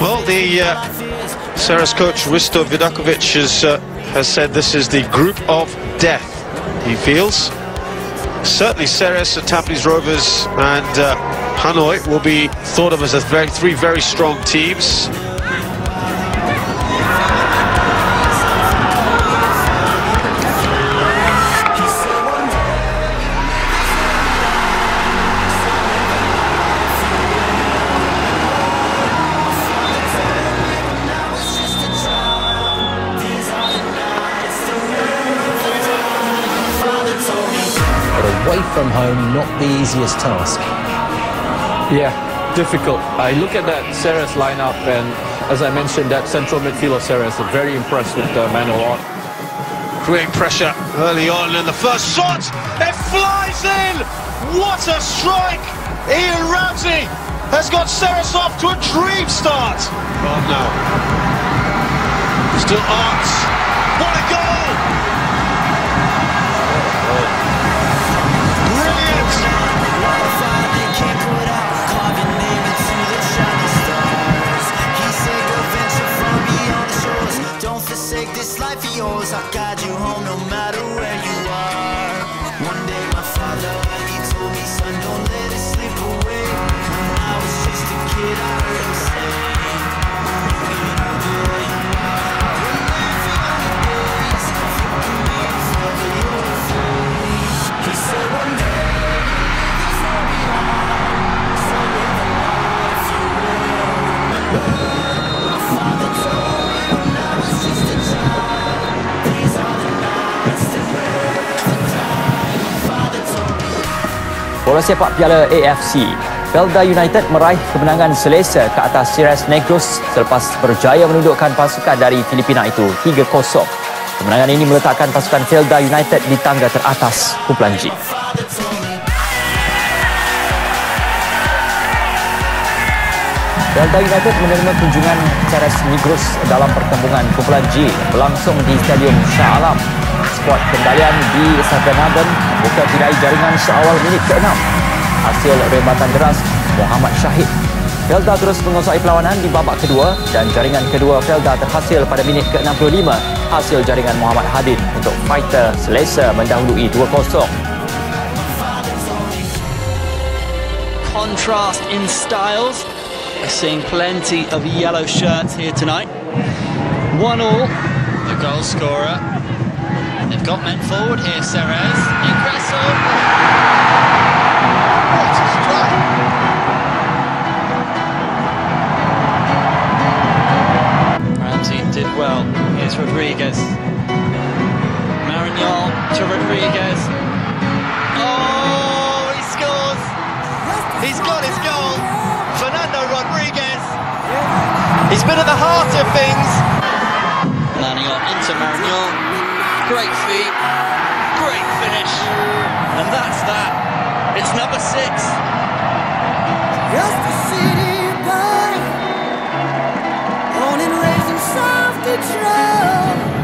Well, the uh, coach Risto Vidakovic has, uh, has said this is the group of death, he feels. Certainly Ceres, Tampines Rovers and uh, Hanoi will be thought of as very, three very strong teams. Home, not the easiest task. Yeah, difficult. I look at that Ceres lineup, and as I mentioned, that central midfielder Ceres, I'm very impressed with uh, Manuel Ott. Creating pressure early on in the first shot. It flies in. What a strike! Iain Ramsay has got Ceres off to a dream start. Oh no. Still Arts. What a goal! Bola sepak Piala AFC. Felda United meraih kemenangan selesa ke atas Ceres Negros selepas berjaya menundukkan pasukan dari Filipina itu 3-0. Kemenangan ini meletakkan pasukan Felda United di tangga teratas kumpulan G. Felda United menerima kunjungan Ceres Negros dalam pertembungan kumpulan G berlangsung di Stadium Shah Alam. Skuad kendalian di Southampton buka tirai jaringan seawal minit ke-6. Hasil rebatan deras Muhammad Syahid. Felda terus menguasai perlawanan di babak kedua dan jaringan kedua Felda terhasil pada minit ke-65 hasil jaringan Muhammad Hadin untuk fighter selesa mendahului 2-0. contrast in styles. We're seeing plenty of yellow shirts here tonight. One all. the goal scorer. They've got men forward here, Ceres. Ingresso. What a strike! Ramsay did well. Here's Rodriguez. Maranon to Rodriguez. Oh, he scores! He's got his goal. Fernando Rodriguez. He's been at the heart of things. Maranon into Maranon. Great feet. Great finish. And that's that. It's number six. Just a city boy, born and raised in South Detroit.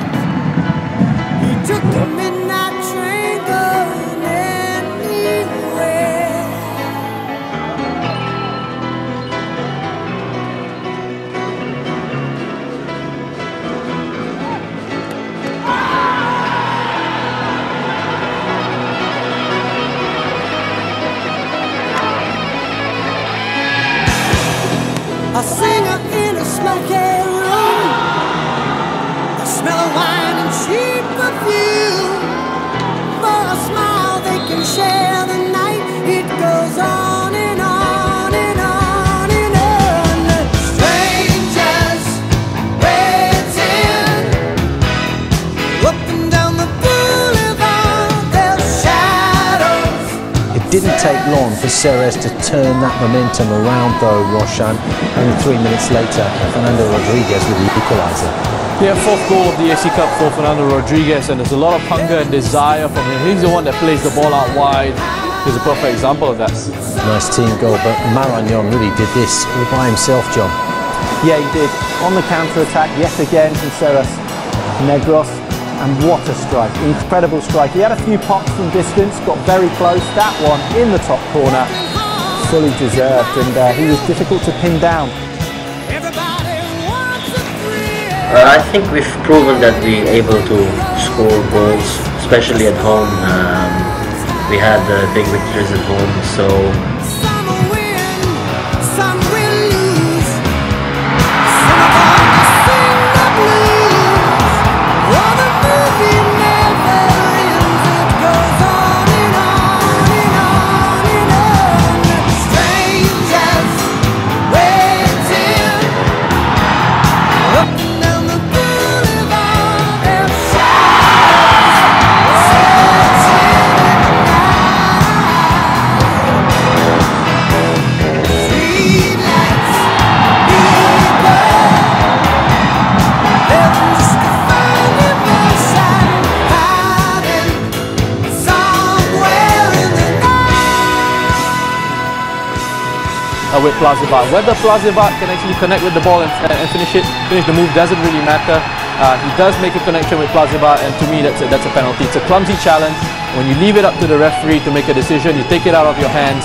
Room. The smell of wine and cheap perfume. For a smile, they can share take long for Ceres to turn that momentum around, though, Roshan. Only three minutes later, Fernando Rodriguez with the equaliser. Yeah, fourth goal of the AC Cup for Fernando Rodriguez, and there's a lot of hunger and desire from him. He's the one that plays the ball out wide. He's a perfect example of that. Nice team goal, but Maranon really did this all by himself, John. Yeah, he did. On the counter attack, yet again from Ceres. Negros And what a strike, incredible strike. He had a few pops from distance, got very close. That one in the top corner, fully deserved, and uh, he was difficult to pin down. Uh, I think we've proven that we're able to score goals, especially at home. Um, we had uh, big victories at home, so uh, with Plazibat. Whether Plazibat can actually connect with the ball and, and finish it, finish the move doesn't really matter. Uh, he does make a connection with Plazibat and to me that's a, that's a penalty. It's a clumsy challenge. When you leave it up to the referee to make a decision, you take it out of your hands.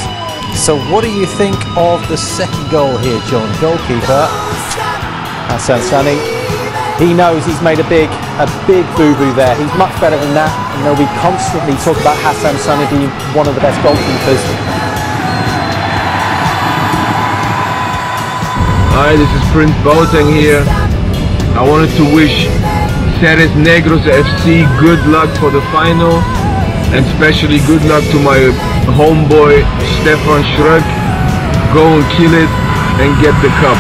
So what do you think of the second goal here, John? Goalkeeper Hassan Sunny. He knows he's made a big, a big boo-boo there. He's much better than that. You know, we constantly talk about Hassan Sunny being one of the best goalkeepers. Hi, this is Prince Boateng here. I wanted to wish Ceres Negros FC good luck for the final and especially good luck to my homeboy Stephan Schröck. Go and kill it and get the cup.